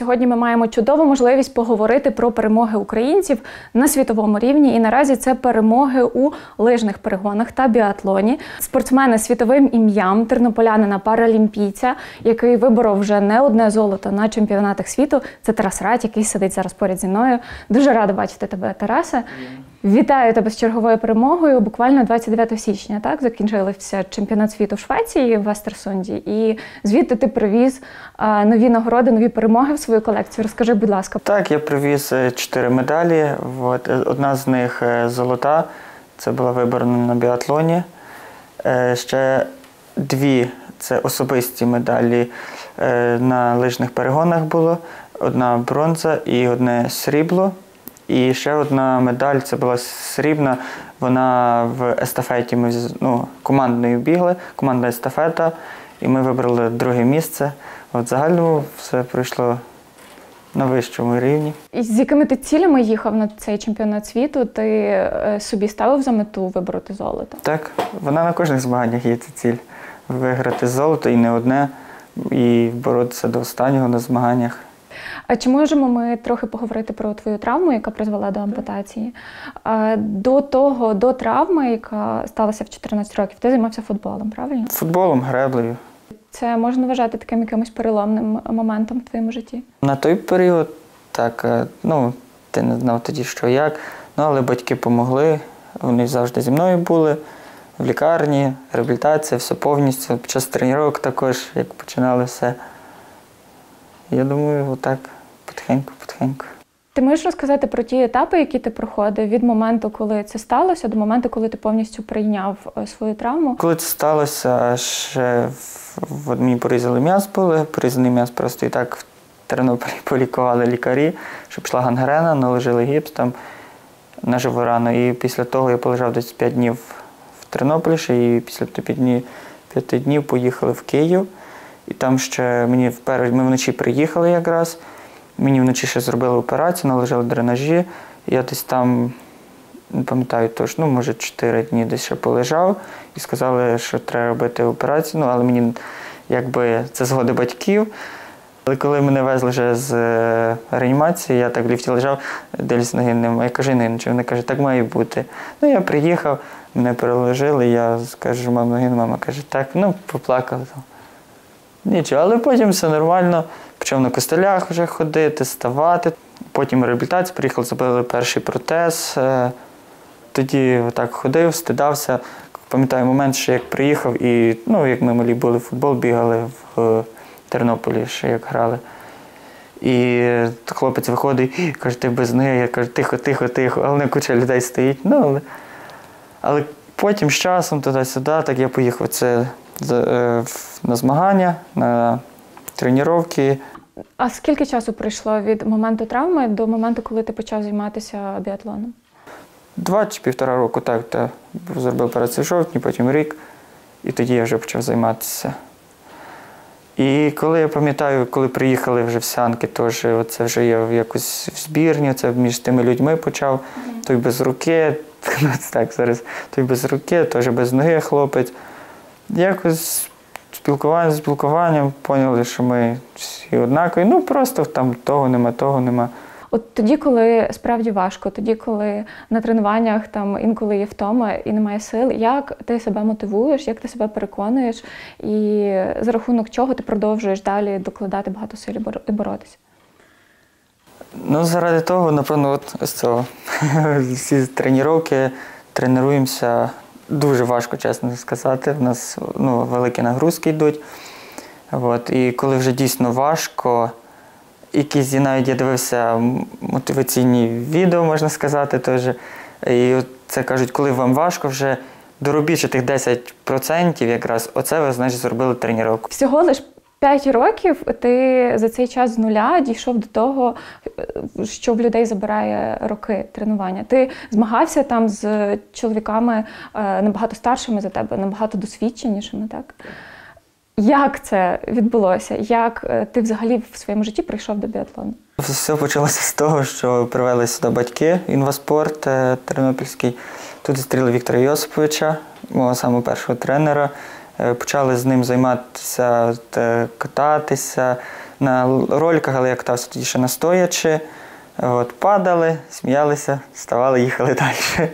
Сьогодні ми маємо чудову можливість поговорити про перемоги українців на світовому рівні. І наразі це перемоги у лижних перегонах та біатлоні. Спортсмени світовим ім'ям тернополянина паралімпійця, який виборов вже не одне золото на чемпіонатах світу. Це Тарас Радь, який сидить зараз поряд зі мною. Дуже рада бачити тебе, Тарасе. Вітаю тебе з черговою перемогою. Буквально 29 січня так закінчився чемпіонат світу в Швеції в Вестерсунді. І звідти ти привіз нові нагороди, нові перемоги в свою колекцію. Розкажи, будь ласка. Так, я привіз е, чотири медалі. Е, одна з них е, золота, це була вибрана на біатлоні. Ще дві це особисті медалі на лижних перегонах було. Одна бронза і одне срібло. І ще одна медаль це була срібна. Вона в естафеті. Ми ну, командною бігли, командна естафета, і ми вибрали друге місце. От загально все пройшло на вищому рівні. І з якими ти цілями їхав на цей чемпіонат світу? Ти е, собі ставив за мету вибороти золото? Так, вона на кожних змаганнях є ця ціль. Виграти золото і не одне, і боротися до останнього на змаганнях. А чи можемо ми трохи поговорити про твою травму, яка призвела до ампутації? До того, до травми, яка сталася в 14 років, ти займався футболом, правильно? Футболом, греблею. Це можна вважати таким якимось переломним моментом в твоєму житті? На той період, так, е, ну, ти не знав тоді, що як, ну, але батьки допомогли, вони завжди зі мною були в лікарні, реабілітація, все повністю. Під час тренувань також, як починали все. Я думаю, отак, потихеньку, потихеньку. Ти можеш розказати про ті етапи, які ти проходив від моменту, коли це сталося, до моменту, коли ти повністю прийняв е, свою травму? Коли це сталося, ще в, мені порізали м'яз були, порізаний м'яз просто і так в Тернополі полікували лікарі, що пішла гангрена, наложили гіпс там на живу рану. І після того я полежав десь 5 днів в Тернополі, ще, і після 5 днів, 5 днів поїхали в Київ. І там ще мені вперед, ми вночі приїхали якраз. Мені вночі ще зробили операцію, наложили дренажі. Я десь там, не пам'ятаю точно, ну, може 4 дні десь ще полежав і сказали, що треба робити операцію. Ну, але мені якби це згоди батьків. Але коли мене везли вже з е, реанімації, я так в ліфті лежав, дивлюсь ноги немає. Я кажу, ні, нічого. Вони кажуть, так має бути. Ну, я приїхав, мене переложили, я скажу, мам, ноги, мама каже, так, ну, поплакала. Нічого, але потім все нормально. Почав на костелях вже ходити, ставати. Потім реабілітація, приїхав, зробили перший протез. Е, Тоді отак ходив, стидався. Пам'ятаю момент, що як приїхав, і ну, як ми малі були в футбол, бігали в Тернополі, ще як грали. І хлопець виходить і каже, ти без неї. Я кажу, тихо, тихо, тихо, але не куча людей стоїть. Ну, але, але потім з часом туди-сюди, так я поїхав це на змагання, на тренування. А скільки часу пройшло від моменту травми до моменту, коли ти почав займатися біатлоном? Два чи півтора року, так, та зробив операцію в жовтні, потім рік, і тоді я вже почав займатися. І коли я пам'ятаю, коли приїхали вже в Сянки, теж це вже я якось в збірні, це між тими людьми почав. Той без руки, ну, так зараз, той без руки, теж без ноги хлопець. Якось спілкування з спілкуванням поняли, що ми всі однакові. Ну просто там того нема, того нема. От тоді, коли справді важко, тоді, коли на тренуваннях там інколи є втома і немає сил, як ти себе мотивуєш, як ти себе переконуєш, і за рахунок чого ти продовжуєш далі докладати багато сил і боротися? Ну, заради того, напевно, от з цього. Всі тренування, тренуємося дуже важко, чесно сказати. У нас ну, великі нагрузки йдуть. От. І коли вже дійсно важко, якісь навіть я дивився мотиваційні відео, можна сказати, теж. І це кажуть, коли вам важко, вже доробіть тих 10% якраз, оце ви, значить, зробили тренування. Всього лиш 5 років ти за цей час з нуля дійшов до того, що в людей забирає роки тренування. Ти змагався там з чоловіками е, набагато старшими за тебе, набагато досвідченішими, так? Як це відбулося? Як е, ти взагалі в своєму житті прийшов до біатлону? Все почалося з того, що привели сюди батьки інваспорт е, Тернопільський. Тут зустріли Віктора Йосиповича, мого самого першого тренера. Е, Почали з ним займатися, кататися, на роликах, але я катався тоді ще на стоячи. От, падали, сміялися, вставали, їхали далі.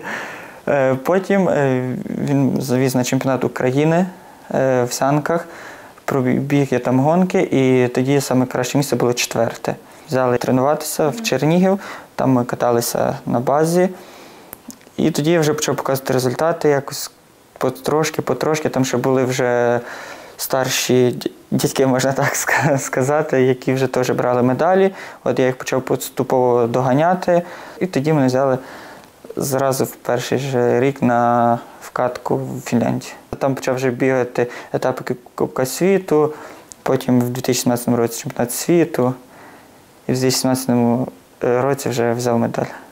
Е, Потім е, він завіз на чемпіонат України в Сянках. Пробіг я там гонки, і тоді саме краще місце було четверте. Взяли тренуватися в Чернігів, там ми каталися на базі. І тоді я вже почав показувати результати якось потрошки, потрошки. Там ще були вже старші д- дядьки, можна так сказати, які вже теж брали медалі. От я їх почав поступово доганяти. І тоді мене взяли зразу в перший же рік на вкатку в Фінляндію. Там почав вже бігати етапи Кубка світу, потім в 2017 році чемпіонат світу, і в 2017 році вже взяв медаль.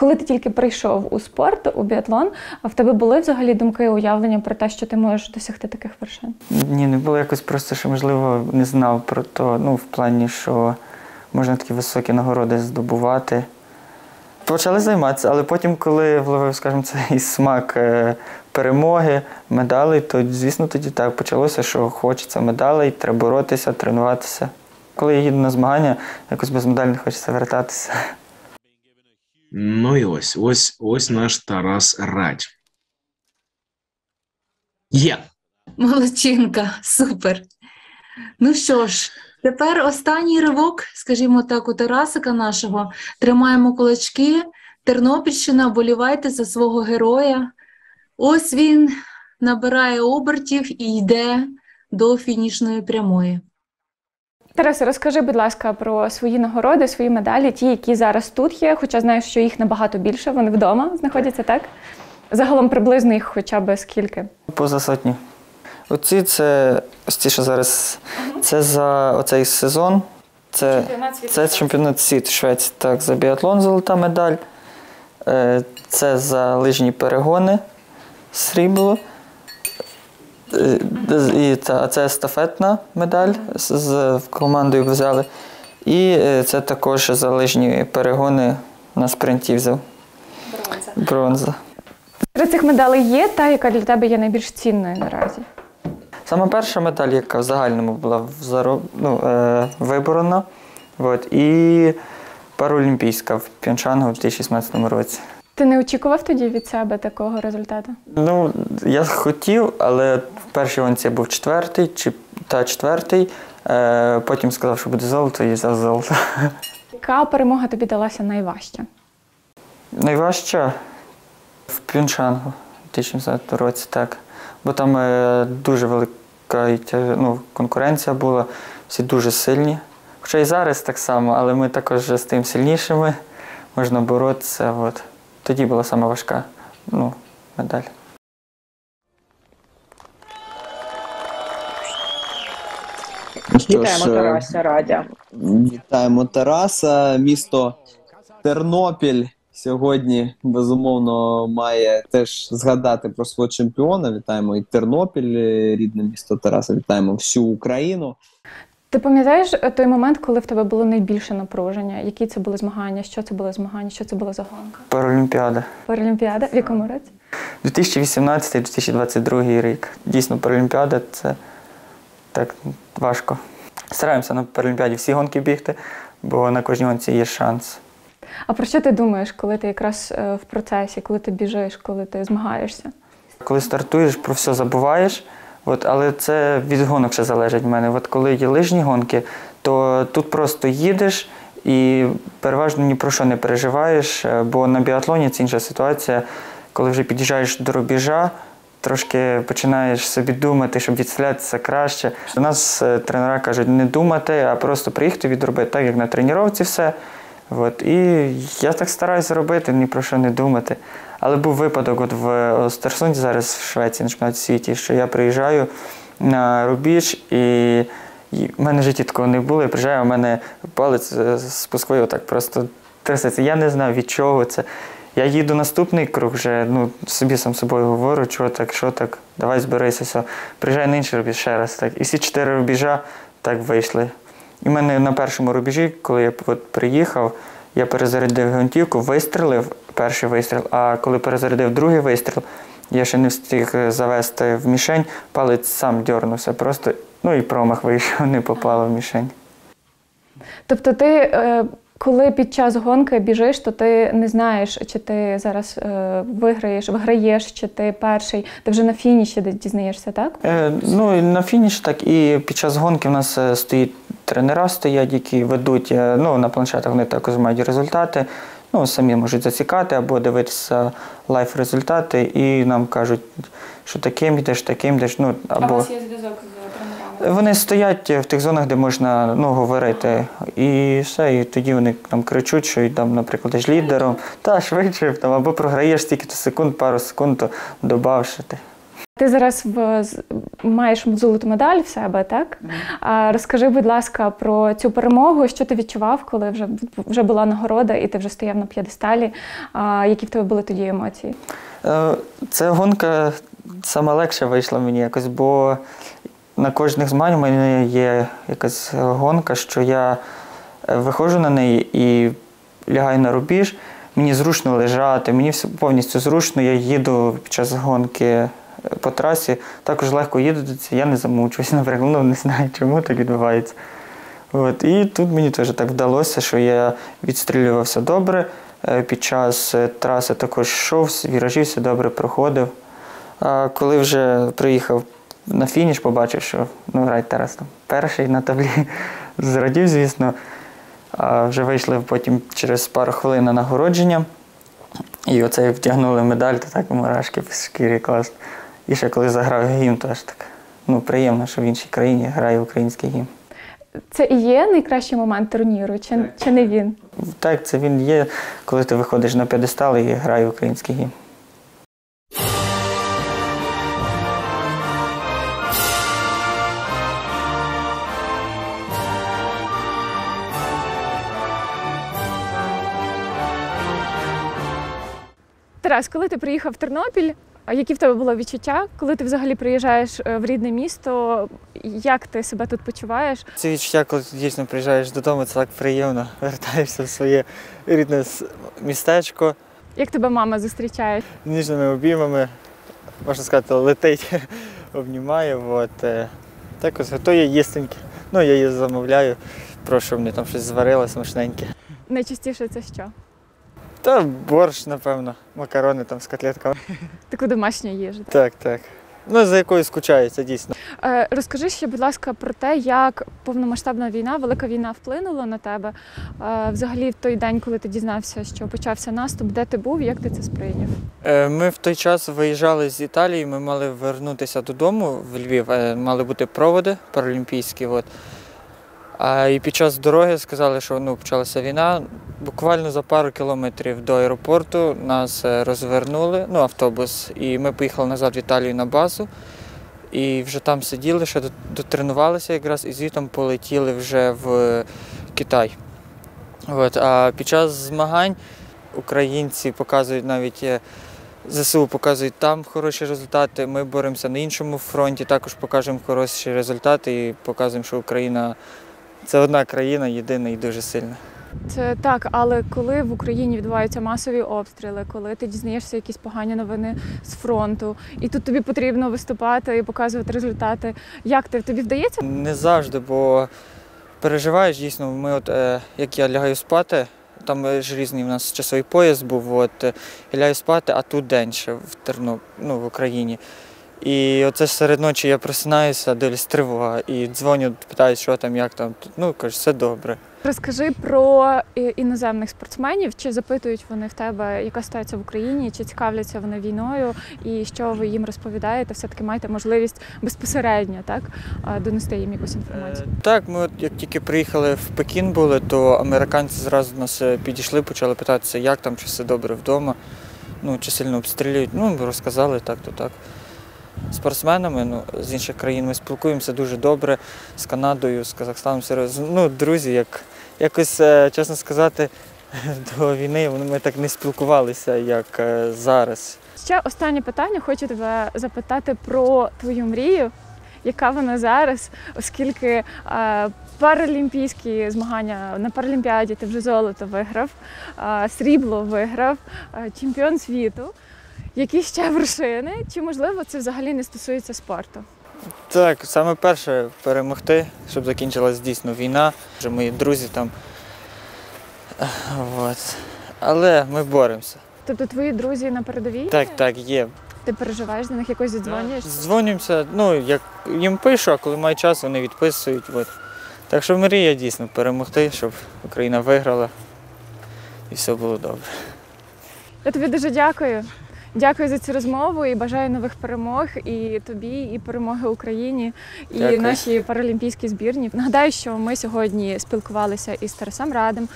Коли ти тільки прийшов у спорт, у біатлон, а в тебе були взагалі думки, уявлення про те, що ти можеш досягти таких вершин? Ні, не було якось просто, що можливо не знав про то, ну, в плані, що можна такі високі нагороди здобувати. Почали займатися, але потім, коли вловив, скажімо, цей смак е, перемоги, медалей, то звісно тоді так почалося, що хочеться медалей, треба боротися, тренуватися. Коли я їду на змагання, якось без медалей не хочеться вертатися. Ну і ось, ось, ось наш Тарас Радь. Є. Молодчинка, супер. Ну що ж, тепер останній ривок, скажімо так, у Тарасика нашого. Тримаємо кулачки. Тернопільщина, болівайте за свого героя. Ось він набирає обертів і йде до фінішної прямої. Тарасе, розкажи, будь ласка, про свої нагороди, свої медалі, ті, які зараз тут є, хоча знаєш, що їх набагато більше, вони вдома знаходяться, так? Загалом приблизно їх хоча б скільки? Поза сотні. Оці це ось що зараз. Це за оцей сезон. Це, це чемпіонат світу Швеції. Так, за біатлон золота медаль. Е, Це за лижні перегони срібло. Е, І та, це естафетна медаль з, командою взяли. І е, це також за лижні перегони на спринті взяв. Бронза. Серед цих медалей є та, яка для тебе є найбільш цінною наразі. Саме перша медаль, яка в загальному була в зароб... ну, е, виборона, от, і паралімпійська в Пьончангу в 2016 році. Ти не очікував тоді від себе такого результату? Ну, я хотів, але в першій гонці був четвертий чи та четвертий. Е, потім сказав, що буде золото, і взяв золото. Яка перемога тобі далася найважча? Найважча в Пьончангу в 2017 році, так. Бо там е, дуже велика ну, конкуренція була, всі дуже сильні. Хоча і зараз так само, але ми також з тим сильнішими, можна боротися. От. Тоді була сама важка ну, медаль. Вітаємо е, Тарася Радя. Вітаємо Тараса. Місто Тернопіль сьогодні безумовно має теж згадати про свого чемпіона. Вітаємо і Тернопіль, е, рідне місто Тараса. Вітаємо всю Україну. Ти пам'ятаєш е, той момент, коли в тебе було найбільше напруження? Які це були змагання? Що це були змагання? Що це була за гонка? Паралімпіада. Паралімпіада? В якому році? 2018-2022 рік. Дійсно, Паралімпіада це так важко. Стараємося на Паралімпіаді всі гонки бігти, бо на кожній гонці є шанс. А про що ти думаєш, коли ти якраз е, в процесі, коли ти біжиш, коли ти змагаєшся? Коли стартуєш, про все забуваєш. От, але це від гонок ще залежить в мене. От коли є лижні гонки, то тут просто їдеш і переважно ні про що не переживаєш, е, бо на біатлоні це інша ситуація. Коли вже під'їжджаєш до рубежа, трошки починаєш собі думати, щоб відстрілятися краще. У нас е, тренера кажуть не думати, а просто приїхати відробити так, як на тренувці все. От. І я так стараюся робити, ні про що не думати. Але був випадок от в Остерсунді зараз в Швеції, на чемпіонаті світі, що я приїжджаю на рубіж і, в мене в житті такого не було. Я приїжджаю, у мене палець е, спусковий отак просто трясеться. Я не знаю від чого це. Я їду наступний круг, вже ну, собі сам собою говорю, що так, що так, давай зберися. Все. Приїжджаю на інший рубіж ще раз. Так. І всі чотири рубіжа так вийшли. І в мене на першому рубежі, коли я от приїхав, я перезарядив гвинтівку, вистрілив перший вистріл, а коли перезарядив другий вистріл, я ще не встиг завести в мішень, палець сам дьорнувся. Просто, ну і промах вийшов, не попало в мішень. Тобто, ти, е, коли під час гонки біжиш, то ти не знаєш, чи ти зараз е, виграєш, виграєш, чи ти перший, ти вже на фініші дізнаєшся, так? Е, ну і на фініш, так і під час гонки в нас е, стоїть тренера, стоять, які ведуть е, ну, на планшетах, вони також мають результати. Ну, самі можуть зацікати або дивитися live результати, і нам кажуть, що таким йдеш, таким йдеш. Ну, або... є зв'язок з тренерами? Вони стоять в тих зонах, де можна ну, говорити. І все, і тоді вони там кричуть, що і там, наприклад, ж лідером, та швидше, там, або програєш стільки-то секунд, пару секунд, то добавши ти. Ти зараз в, маєш золоту медаль в себе, так? А розкажи, будь ласка, про цю перемогу, що ти відчував, коли вже, вже була нагорода і ти вже стояв на п'єдесталі. А, які в тебе були тоді емоції? Е, Ця гонка саме легше вийшла мені якось, бо на кожних змагань у мене є якась гонка, що я е, виходжу на неї і лягаю на рубіж. Мені зручно лежати, мені все повністю зручно. Я їду під час гонки е, по трасі, також легко їду я не замучуюсь, наприклад, ну не знаю, чому так відбувається. От. І тут мені теж так вдалося, що я відстрілювався добре. Е, Під час траси також йшов, з віражів все добре проходив. А коли вже приїхав на фініш, побачив, що ну, грай Тарас там перший на таблі, зрадів, звісно. А вже вийшли потім через пару хвилин на нагородження. І оце як вдягнули медаль, то так мурашки по шкірі класно. І ще коли заграв гімн, то аж так ну, приємно, що в іншій країні грає український гімн. Це і є найкращий момент турніру, чи, чи не він? Так, це він є, коли ти виходиш на п'єдестал і грає український гімн. Тарас, коли ти приїхав в Тернопіль, а які в тебе було відчуття? Коли ти взагалі приїжджаєш е, в рідне місто, як ти себе тут почуваєш? Це відчуття, коли ти дійсно приїжджаєш додому, це так приємно. Вертаєшся в своє рідне містечко, Як тебе мама зустрічає? ніжними обіймами, можна сказати, летить, обнімає. От. е. Так ось готує їстеньки. Ну, я її замовляю, прошу, мені там щось зварила смачненьке. Найчастіше це що? Та борщ, напевно, макарони там з котлетками. Таку домашню їжу. Так, так. Ну, за якою скучається, дійсно. Е, розкажи ще, будь ласка, про те, як повномасштабна війна, велика війна вплинула на тебе. Е, взагалі, в той день, коли ти дізнався, що почався наступ, де ти був, як ти це сприйняв? Е, Ми в той час виїжджали з Італії, ми мали вернутися додому в Львів, е, мали бути проводи паралімпійські. От. А і під час дороги сказали, що ну, почалася війна. Буквально за пару кілометрів до аеропорту нас е, розвернули, ну, автобус, і ми поїхали назад в Італію на базу. І вже там сиділи, ще дотренувалися якраз, і звітом полетіли вже в Китай. От. А під час змагань українці показують навіть е, ЗСУ показують там хороші результати. Ми боремося на іншому фронті, також покажемо хороші результати і показуємо, що Україна це одна країна, єдина і дуже сильна. Це так, але коли в Україні відбуваються масові обстріли, коли ти дізнаєшся якісь погані новини з фронту, і тут тобі потрібно виступати і показувати результати. Як ти тобі вдається? Не завжди, бо переживаєш дійсно. Ми, от е, як я лягаю спати, там е, ж різний у нас часовий пояс був. От е, я лягаю спати, а тут день ще в Терно, ну, в Україні. І оце ж серед ночі я просинаюся, дивлюсь тривога і дзвоню, питаю, що там, як там. Ну, кажуть, все добре. Розкажи про іноземних спортсменів, чи запитують вони в тебе, яка ситуація в Україні, чи цікавляться вони війною, і що ви їм розповідаєте? Все таки маєте можливість безпосередньо так донести їм якусь інформацію. Е, Так, ми от як тільки приїхали в Пекін були, то американці зразу нас е, підійшли, почали питатися, як там, чи все добре вдома, ну, чи сильно обстрілюють. Ну, розказали так, то так. Спортсменами ну, з інших країн ми спілкуємося дуже добре з Канадою, з Казахстаном. Ну, друзі, як, якось, е, чесно сказати, до війни ми так не спілкувалися, як е, зараз. Ще останнє питання. Хочу тебе запитати про твою мрію. Яка вона зараз, оскільки е, паралімпійські змагання на Паралімпіаді ти вже золото виграв, срібло виграв, чемпіон світу. Які ще вершини? Чи можливо це взагалі не стосується спорту? Так, саме перше перемогти, щоб закінчилась дійсно війна. Вже мої друзі там. От. Але ми боремося. Тобто твої друзі на передовій? Так, так, є. Ти переживаєш за них якось дзвониш? Дзвонюємося, ну, як їм пишу, а коли мають час, вони відписують. От. Так що мрія дійсно перемогти, щоб Україна виграла і все було добре. Я тобі дуже дякую. Дякую за цю розмову і бажаю нових перемог і тобі, і перемоги Україні, і Дякую. нашій паралімпійській збірні. Нагадаю, що ми сьогодні спілкувалися із Тарасом Радом,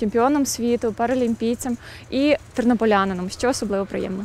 чемпіоном світу, паралімпійцем і тернополянином, що особливо приємно.